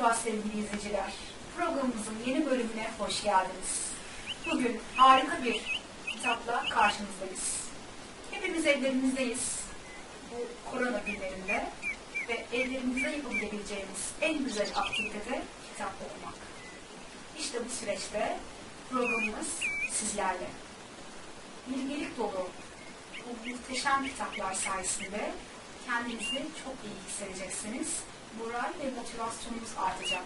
Merhaba sevgili izleyiciler. Programımızın yeni bölümüne hoş geldiniz. Bugün harika bir kitapla karşınızdayız. Hepimiz evlerimizdeyiz. Bu korona günlerinde ve evlerimizde yapabileceğimiz en güzel aktivite kitap okumak. İşte bu süreçte programımız sizlerle. Bilgelik dolu bu muhteşem kitaplar sayesinde kendinizi çok iyi hissedeceksiniz Moral ve motivasyonunuz artacak.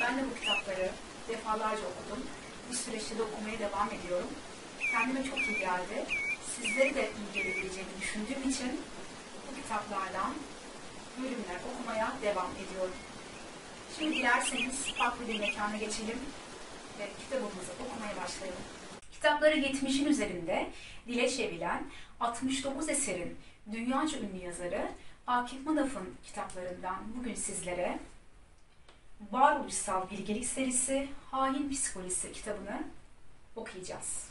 Ben de bu kitapları defalarca okudum. Bu süreçte de okumaya devam ediyorum. Kendime çok iyi geldi. Sizlere de iyi gelebileceğini düşündüğüm için bu kitaplardan bölümler okumaya devam ediyorum. Şimdi dilerseniz farklı bir mekana geçelim ve kitabımızı okumaya başlayalım. Kitapları 70'in üzerinde dile çevrilen 69 eserin dünyaca ünlü yazarı Akif Manaf'ın kitaplarından bugün sizlere Varoluşsal Bilgelik serisi Hain Psikolojisi kitabını okuyacağız.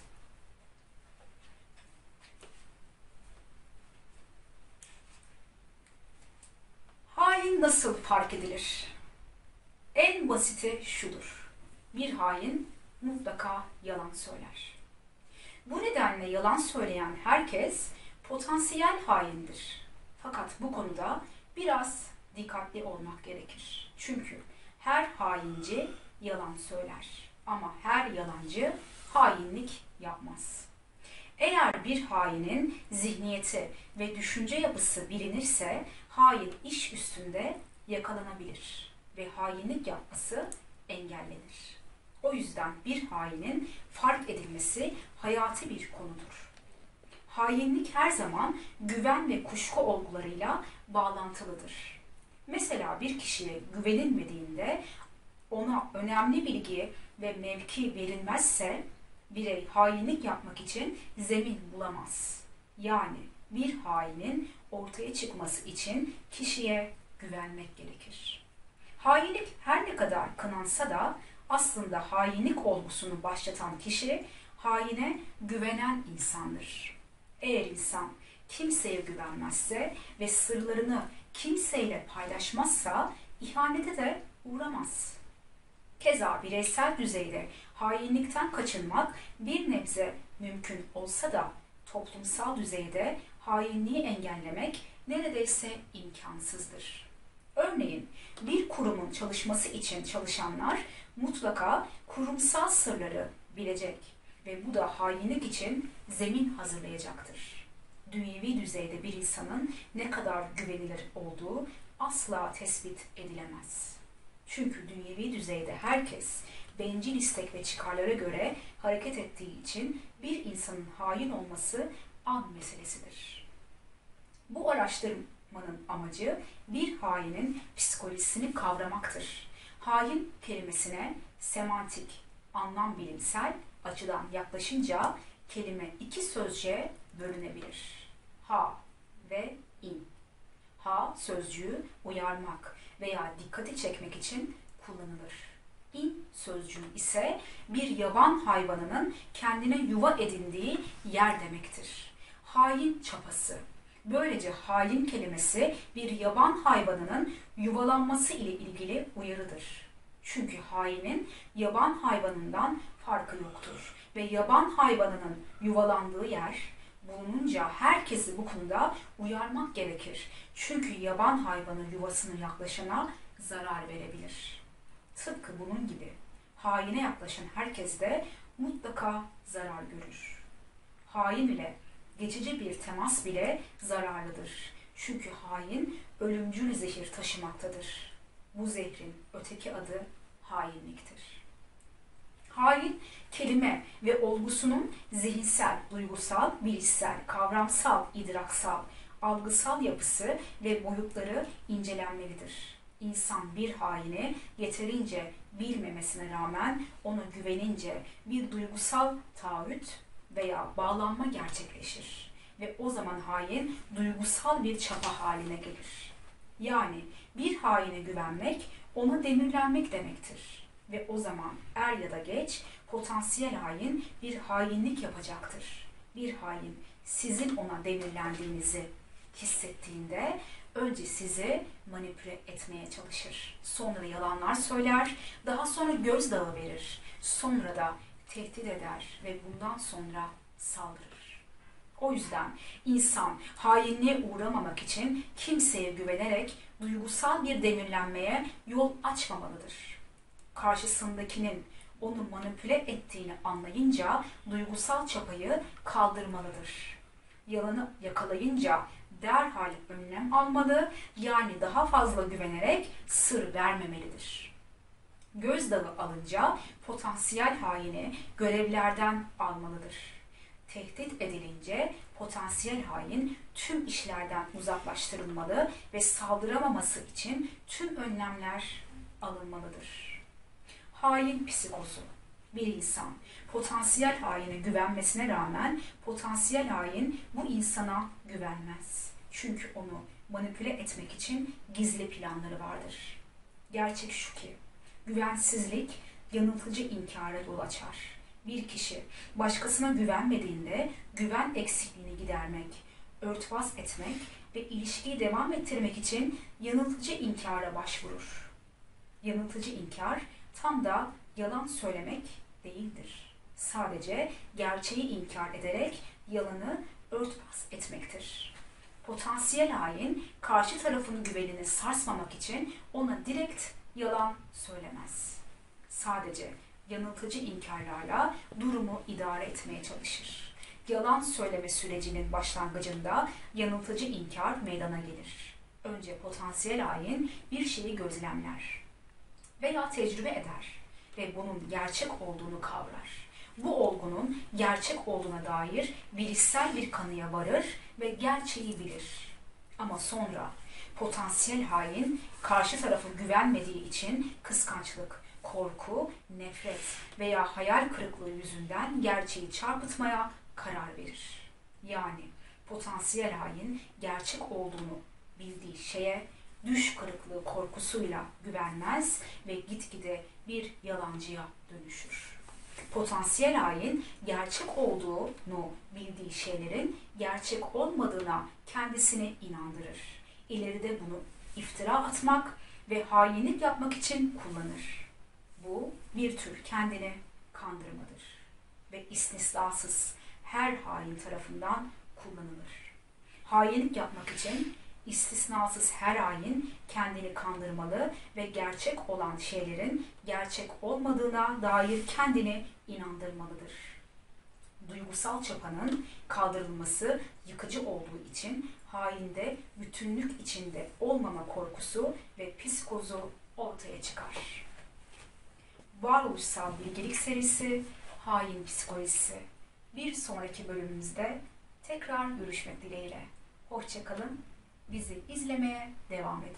Hain nasıl fark edilir? En basiti şudur. Bir hain mutlaka yalan söyler. Bu nedenle yalan söyleyen herkes potansiyel haindir. Fakat bu konuda biraz dikkatli olmak gerekir. Çünkü her hainci yalan söyler ama her yalancı hainlik yapmaz. Eğer bir hainin zihniyeti ve düşünce yapısı bilinirse hain iş üstünde yakalanabilir ve hainlik yapması engellenir. O yüzden bir hainin fark edilmesi hayati bir konudur. Hainlik her zaman güven ve kuşku olgularıyla bağlantılıdır. Mesela bir kişiye güvenilmediğinde ona önemli bilgi ve mevki verilmezse birey hainlik yapmak için zemin bulamaz. Yani bir hainin ortaya çıkması için kişiye güvenmek gerekir. Hainlik her ne kadar kınansa da aslında hainlik olgusunu başlatan kişi haine güvenen insandır. Eğer insan kimseye güvenmezse ve sırlarını kimseyle paylaşmazsa ihanete de uğramaz. Keza bireysel düzeyde hainlikten kaçınmak bir nebze mümkün olsa da toplumsal düzeyde hainliği engellemek neredeyse imkansızdır. Örneğin bir kurumun çalışması için çalışanlar mutlaka kurumsal sırları bilecek ve bu da hainlik için zemin hazırlayacaktır. Dünyevi düzeyde bir insanın ne kadar güvenilir olduğu asla tespit edilemez. Çünkü dünyevi düzeyde herkes bencil istek ve çıkarlara göre hareket ettiği için bir insanın hain olması an meselesidir. Bu araştırmanın amacı bir hainin psikolojisini kavramaktır. Hain kelimesine semantik, anlam bilimsel açıdan yaklaşınca kelime iki sözcüğe bölünebilir. Ha ve in. Ha sözcüğü uyarmak veya dikkati çekmek için kullanılır. İn sözcüğü ise bir yaban hayvanının kendine yuva edindiği yer demektir. Hain çapası. Böylece hain kelimesi bir yaban hayvanının yuvalanması ile ilgili uyarıdır. Çünkü hainin yaban hayvanından farkı yoktur ve yaban hayvanının yuvalandığı yer bulununca herkesi bu konuda uyarmak gerekir. Çünkü yaban hayvanı yuvasına yaklaşana zarar verebilir. Tıpkı bunun gibi haine yaklaşan herkes de mutlaka zarar görür. Hain ile geçici bir temas bile zararlıdır. Çünkü hain ölümcül zehir taşımaktadır. Bu zehrin öteki adı hainliktir. Hain kelime ve olgusunun zihinsel, duygusal, bilişsel, kavramsal, idraksal, algısal yapısı ve boyutları incelenmelidir. İnsan bir haini yeterince bilmemesine rağmen ona güvenince bir duygusal taahhüt veya bağlanma gerçekleşir. Ve o zaman hain duygusal bir çapa haline gelir. Yani bir haine güvenmek ona demirlenmek demektir. Ve o zaman er ya da geç potansiyel hain bir hainlik yapacaktır. Bir hain sizin ona demirlendiğinizi hissettiğinde önce sizi manipüle etmeye çalışır. Sonra yalanlar söyler, daha sonra gözdağı verir. Sonra da tehdit eder ve bundan sonra saldırır. O yüzden insan hainliğe uğramamak için kimseye güvenerek duygusal bir demirlenmeye yol açmamalıdır. Karşısındakinin onu manipüle ettiğini anlayınca duygusal çapayı kaldırmalıdır. Yalanı yakalayınca derhal önlem almalı, yani daha fazla güvenerek sır vermemelidir. Gözdağı alınca potansiyel haini görevlerden almalıdır. Tehdit edilince potansiyel hain tüm işlerden uzaklaştırılmalı ve saldıramaması için tüm önlemler alınmalıdır. Hain psikozu bir insan potansiyel haine güvenmesine rağmen potansiyel hain bu insana güvenmez. Çünkü onu manipüle etmek için gizli planları vardır. Gerçek şu ki güvensizlik yanıltıcı inkara yol açar. Bir kişi başkasına güvenmediğinde güven eksikliğini gidermek, örtbas etmek ve ilişkiyi devam ettirmek için yanıltıcı inkara başvurur. Yanıltıcı inkar tam da yalan söylemek değildir. Sadece gerçeği inkar ederek yalanı örtbas etmektir. Potansiyel hain karşı tarafın güvenini sarsmamak için ona direkt yalan söylemez. Sadece yanıltıcı inkarlarla durumu idare etmeye çalışır. Yalan söyleme sürecinin başlangıcında yanıltıcı inkar meydana gelir. Önce potansiyel hain bir şeyi gözlemler veya tecrübe eder ve bunun gerçek olduğunu kavrar. Bu olgunun gerçek olduğuna dair bilişsel bir kanıya varır ve gerçeği bilir. Ama sonra potansiyel hain karşı tarafı güvenmediği için kıskançlık, korku, nefret veya hayal kırıklığı yüzünden gerçeği çarpıtmaya karar verir. Yani potansiyel hain gerçek olduğunu bildiği şeye düş kırıklığı korkusuyla güvenmez ve gitgide bir yalancıya dönüşür. Potansiyel hain gerçek olduğunu bildiği şeylerin gerçek olmadığına kendisini inandırır. İleride bunu iftira atmak ve hainlik yapmak için kullanır. Bu bir tür kendini kandırmadır ve istisnasız her hain tarafından kullanılır. Hainlik yapmak için istisnasız her hain kendini kandırmalı ve gerçek olan şeylerin gerçek olmadığına dair kendini inandırmalıdır. Duygusal çapanın kaldırılması yıkıcı olduğu için hainde bütünlük içinde olmama korkusu ve psikozu ortaya çıkar. Varoluşsal bilgilik serisi Hain Psikolojisi. Bir sonraki bölümümüzde tekrar görüşmek dileğiyle. Hoşçakalın. Bizi izlemeye devam edin.